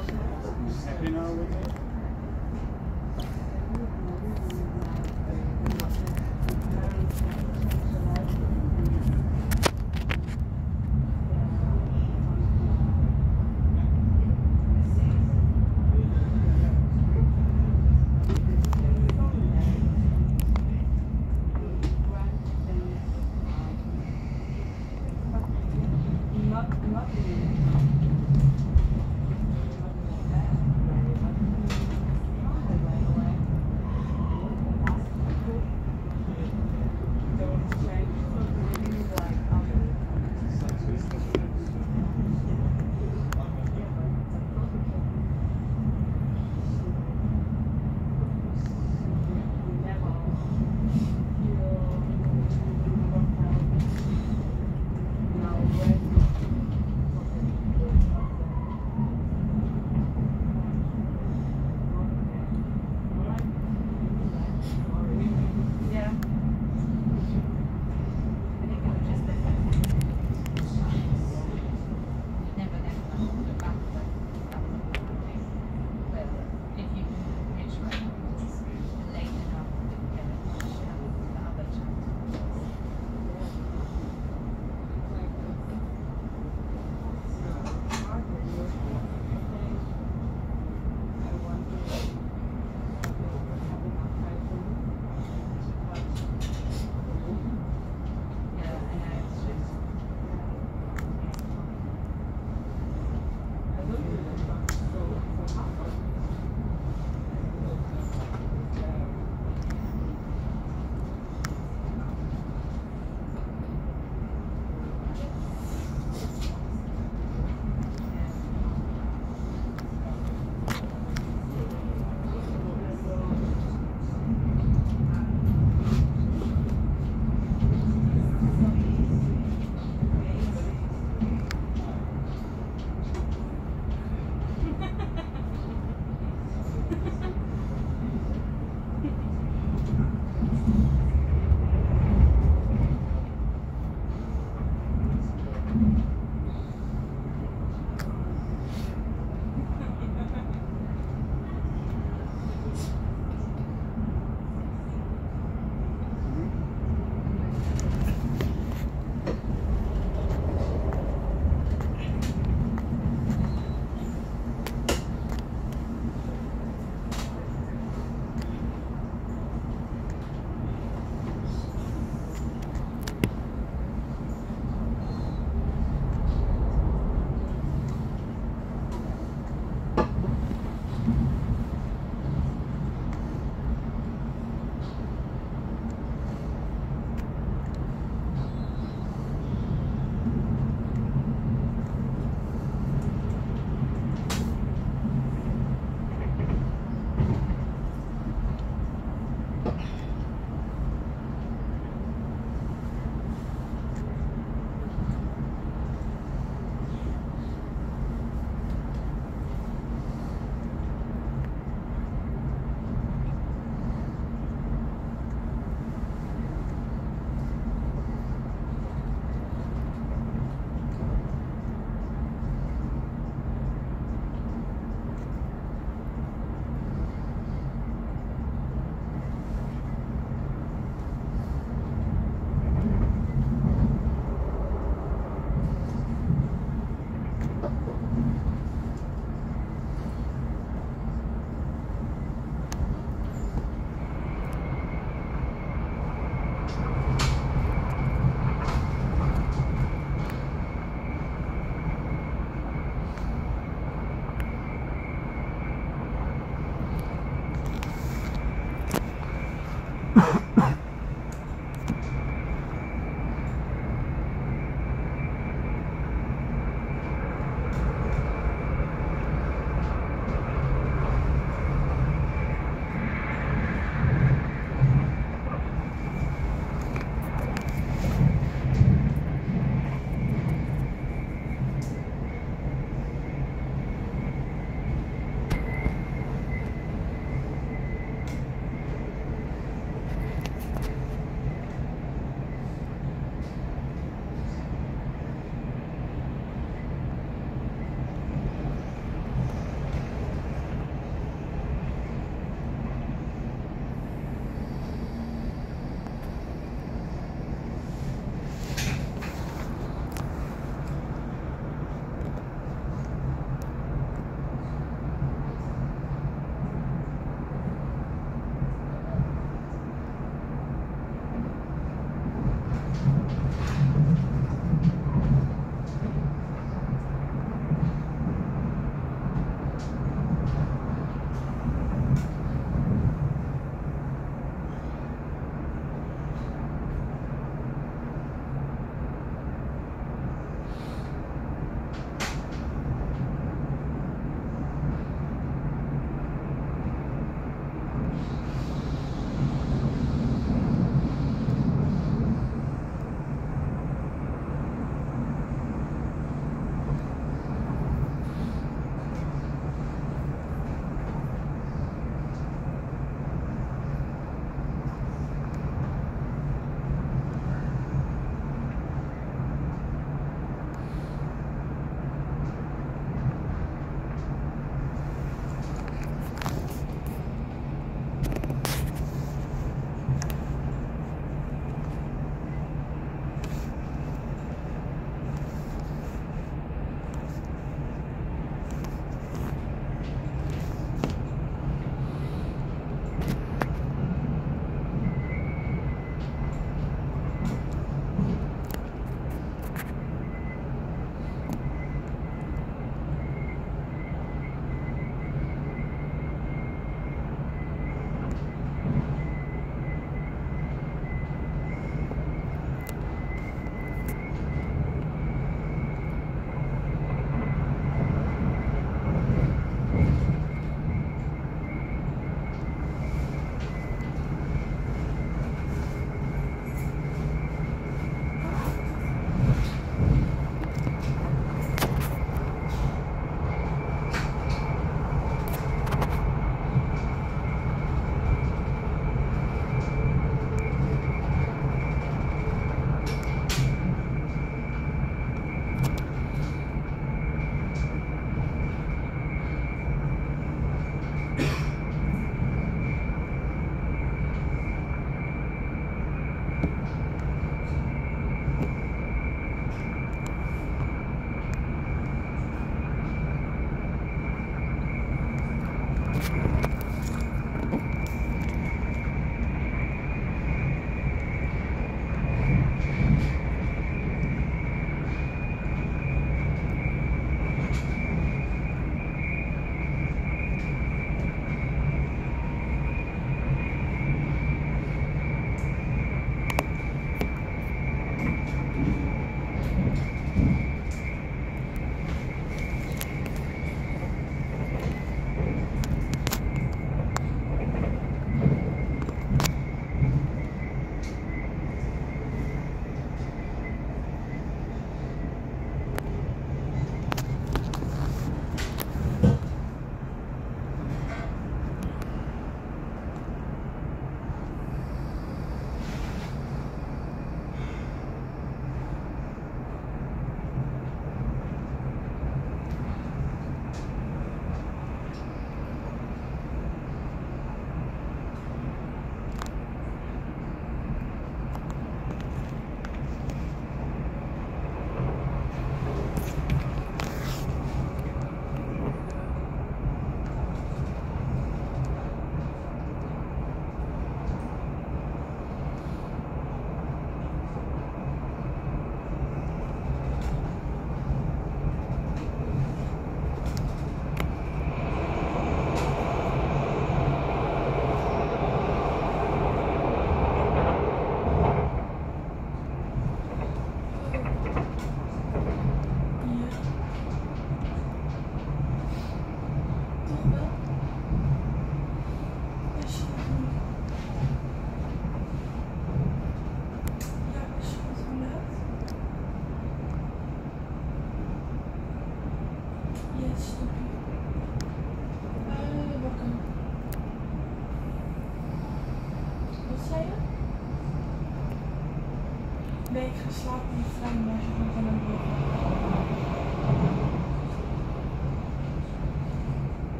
Happy now with know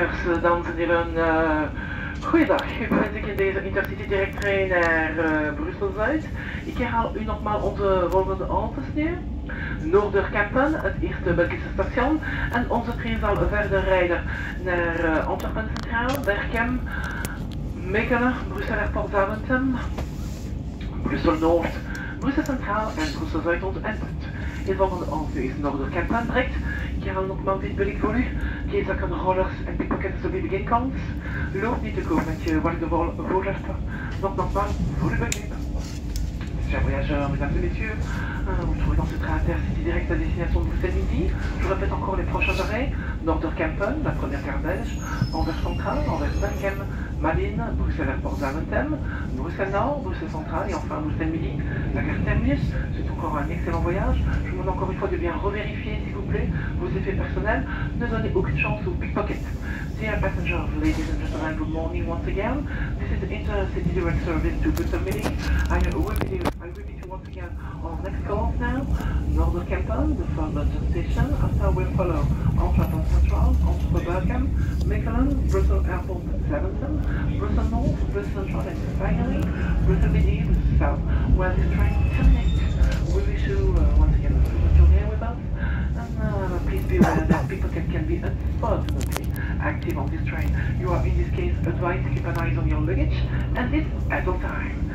Passagiers, dames en heren, uh, goeiedag. U bevindt zich in deze Intercity Trein naar uh, Brussel-Zuid. Ik herhaal u nogmaals onze volgende haltes neer. Noorderkampen, het eerste Belgische station. En onze trein zal verder rijden naar uh, Antwerpen Centraal, Berkem, Mechelen, Brussel Airport Zaventem, Brussel Noord, Brussel Centraal en Brussel Zuid ons endpunt. In volgende halte is Noorderkampen direct. Ik herhaal nogmaals dit bericht voor u. Rollers en pickpockets op uw beginkant. Loop niet te koop met je waardevolle voorwerpen. Nog nogmaals voor uw begrip. Chers voyageurs, mesdames et messieurs, euh, vous trouvez dans ce train Intercity direct à destination de Bruxelles midi. Je vous répète encore les prochains arrêts. Norderkampen, la première gare belge, Anvers Central, Anvers Berkem, Malines, Bruxelles Airport Zaventem, Bruxelles Nord, Bruxelles Central et enfin Bruxelles Midi, la gare Terminus. Encore un excellent voyage. Je vous demande encore une fois de bien revérifier, s'il vous plaît, vos effets personnels. Ne donnez aucune chance aux pickpockets. Dear passengers, ladies and gentlemen, good morning once again. This is the Intercity Direct Service to Midi. I repeat I repeat once again our next call now. Norderkampen, the first London station. After we'll follow Antwerpen Central, Antwerpen Mechelen, Brussels Airport Zaventem, Brussels North, Brussels Central, and finally Brussels Midi, South, where this train terminates. Be aware that people can, can be unfortunately active on this train. You are in this case advised to keep an eye on your luggage and this at all time.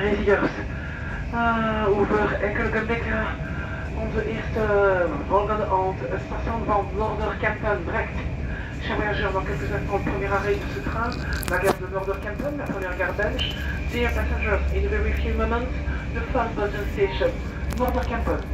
Reizigers, uh, over enkele blikken onze eerste volgende hand, het station van Norder-Kempen direct. Chers voyageurs, dans quelques instants, premier arrêt de ce train, la gare de Norder-Kempen, la première gare belge. Dear passengers, in very few moments, the first Belgian station, Norder-Kempen.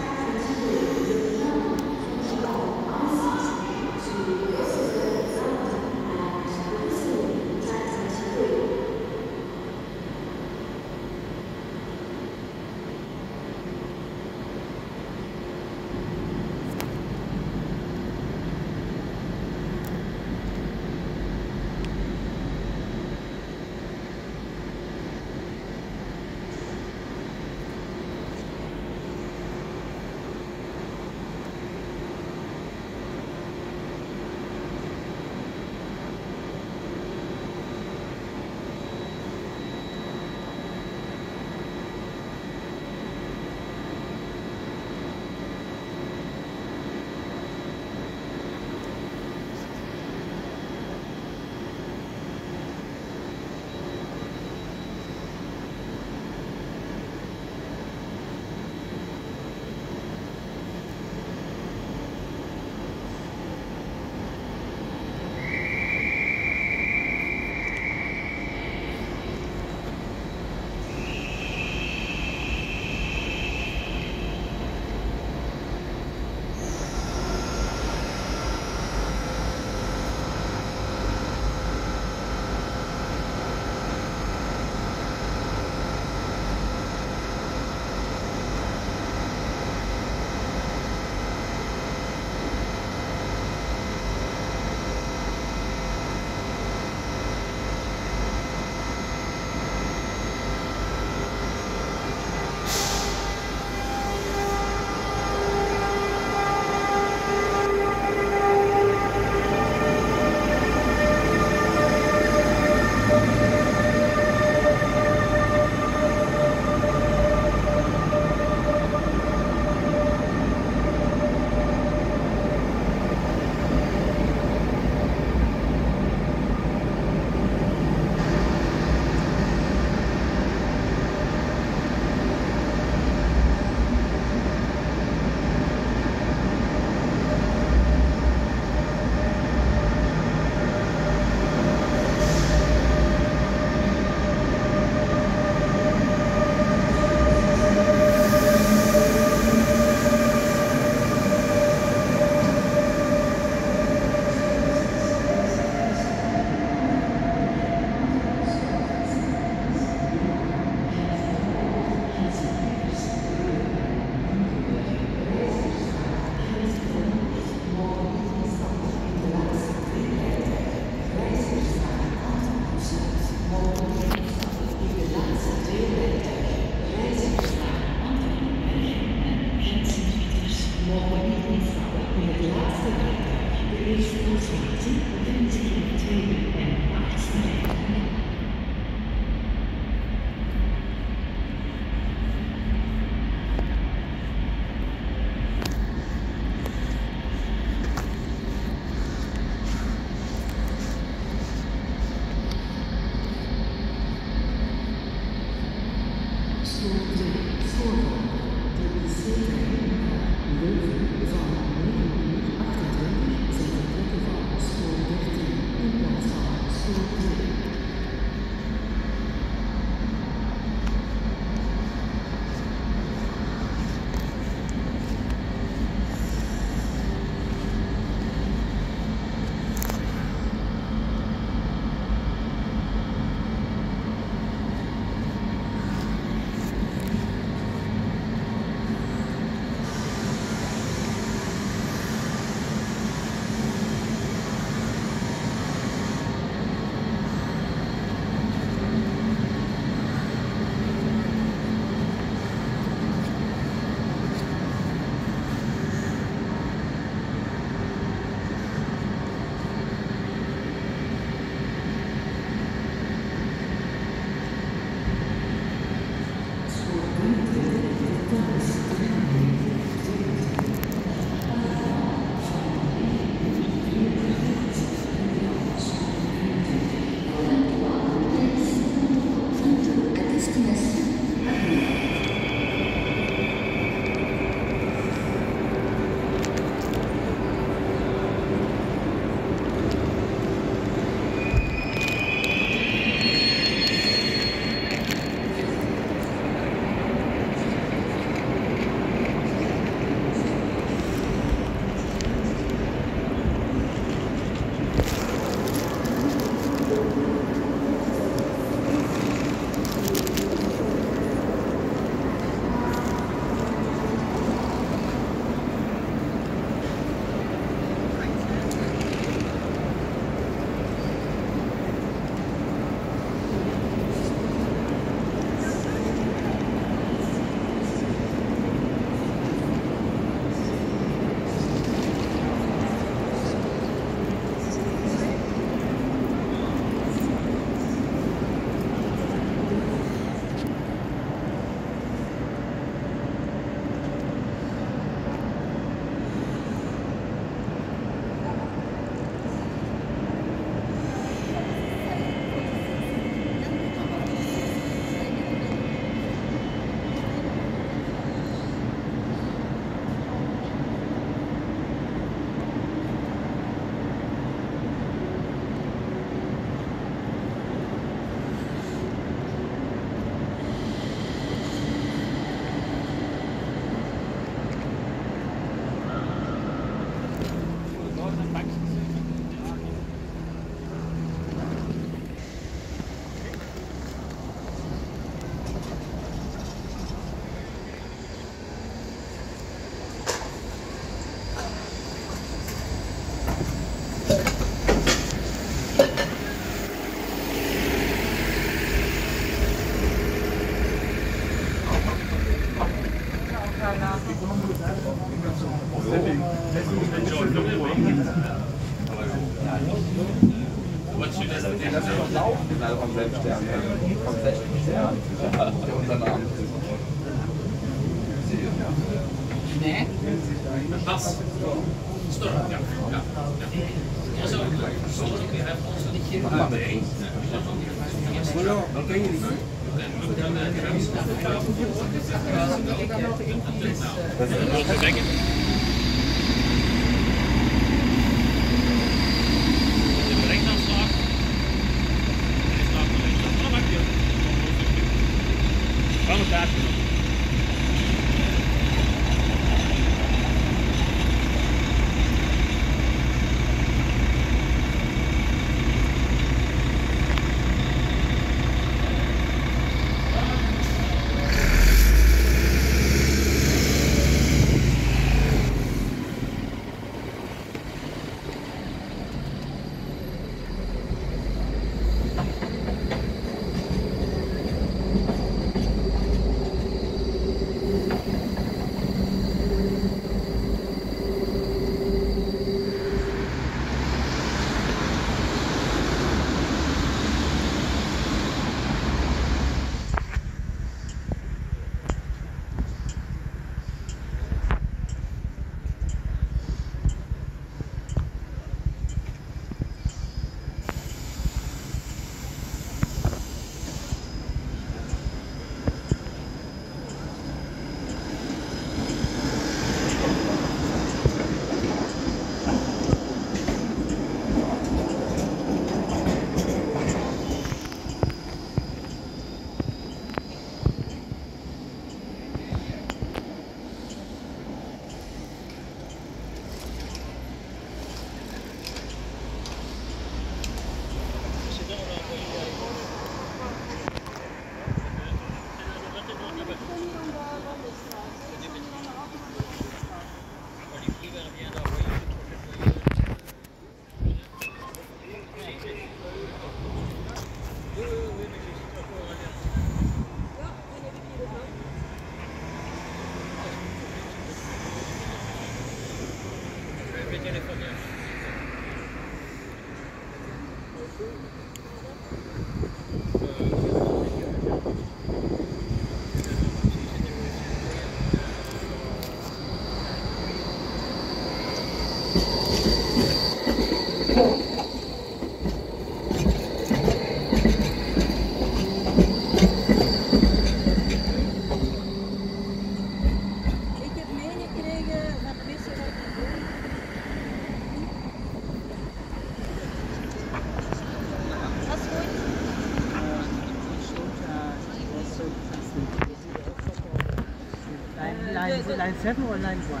97 or 91?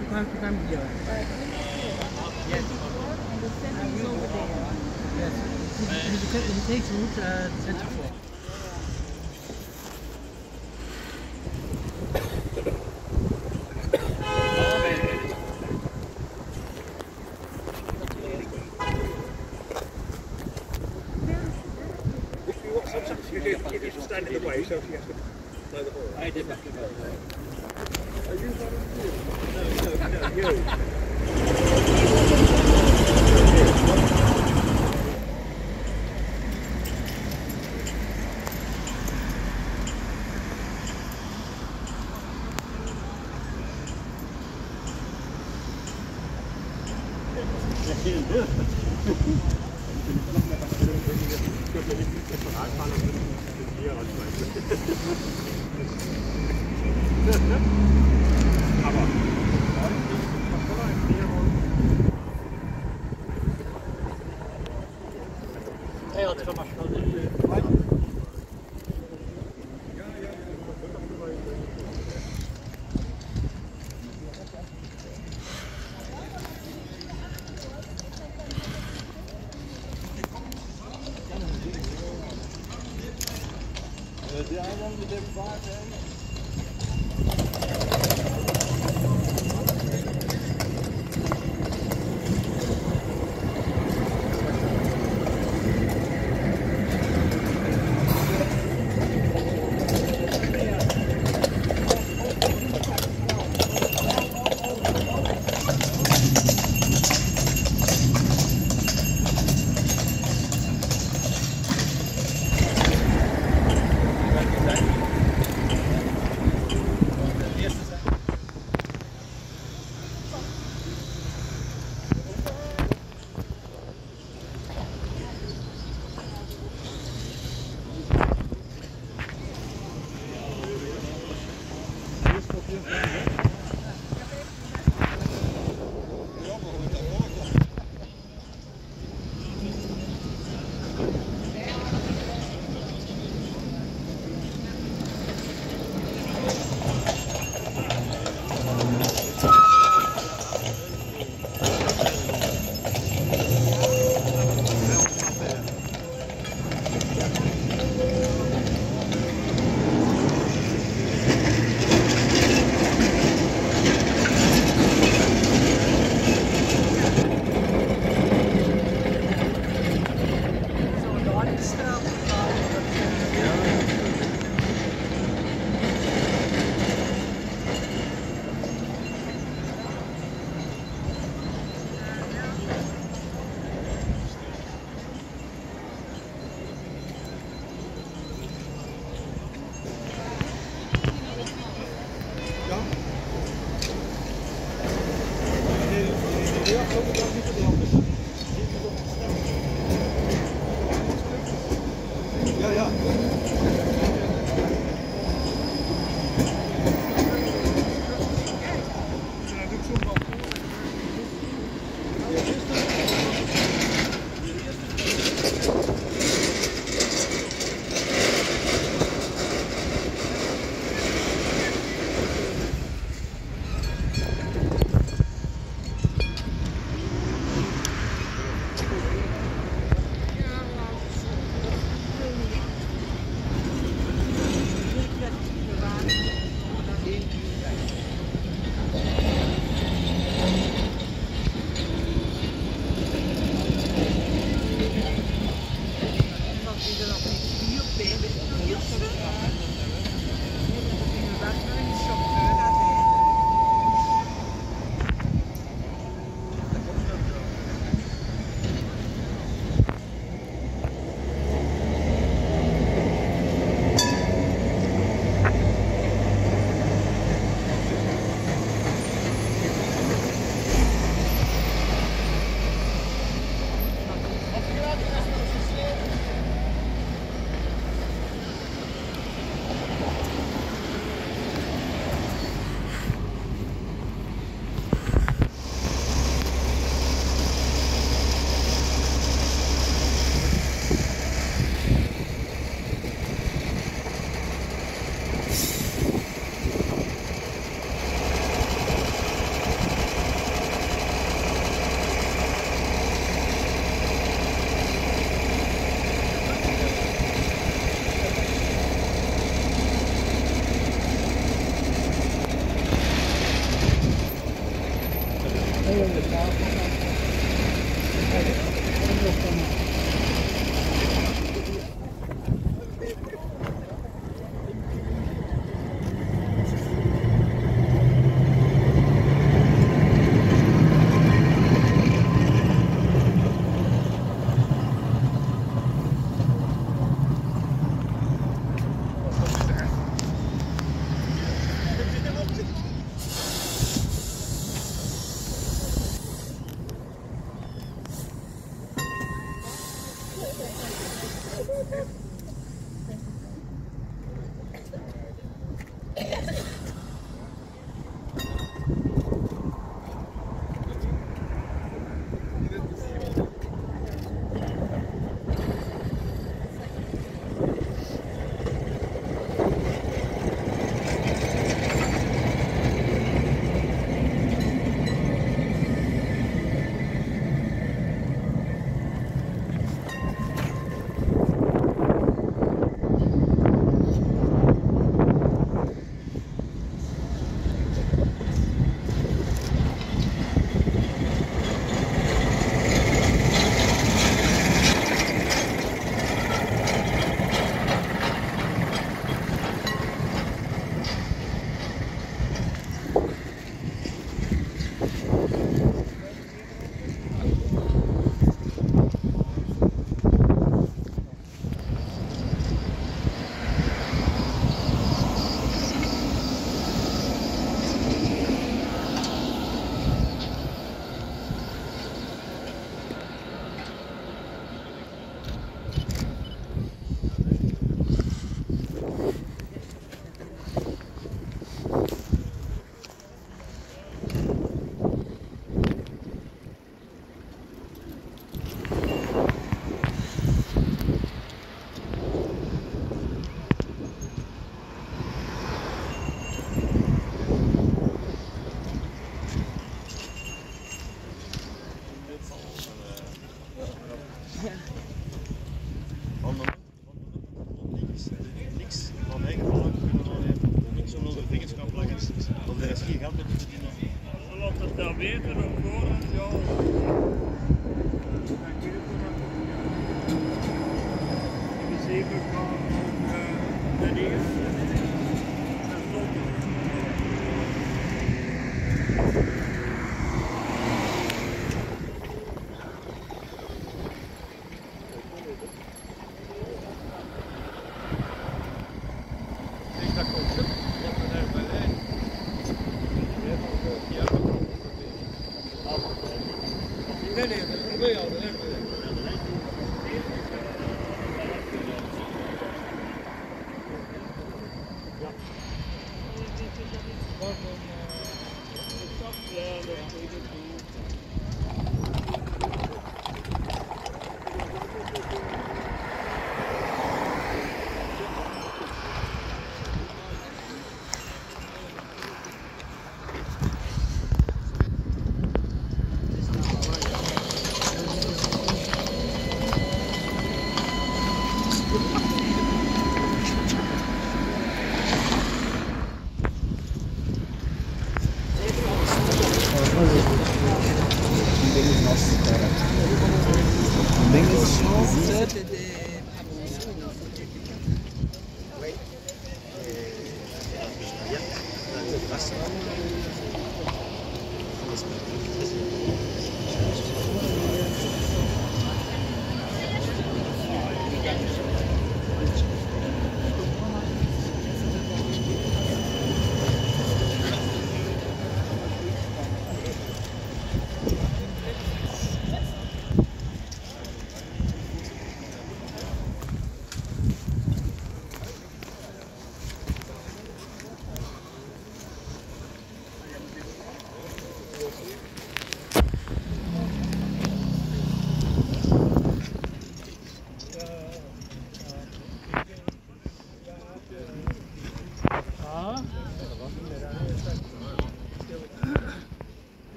You come here. Yes. Yes. He, he, he takes route Wir haben mit dem Fahrgänger.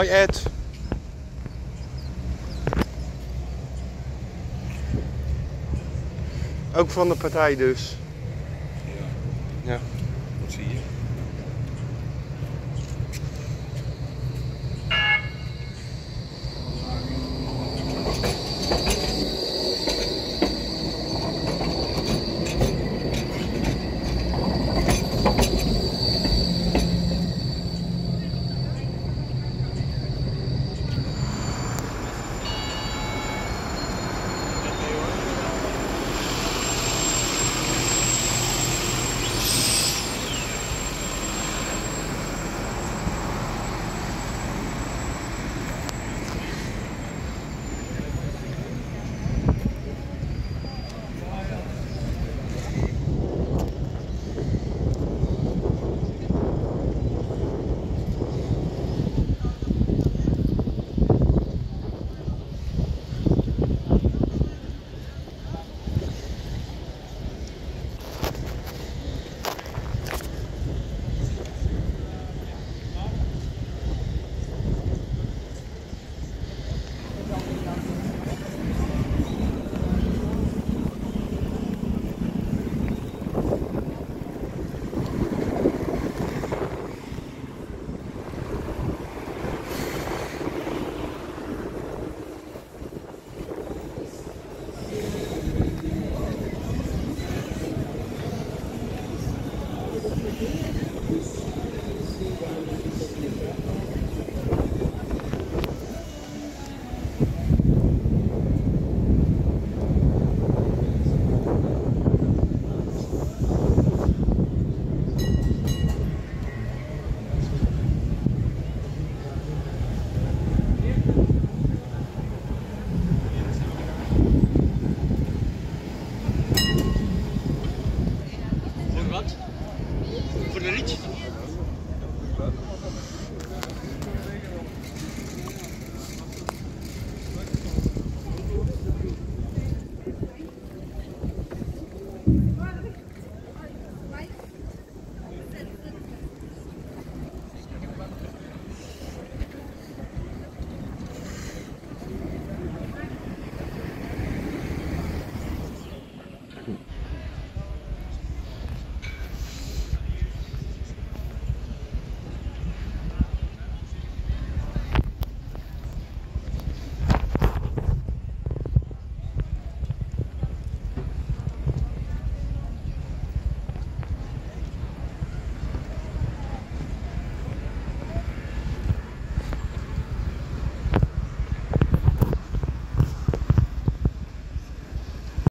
Hoi Ed. Ook van de partij dus.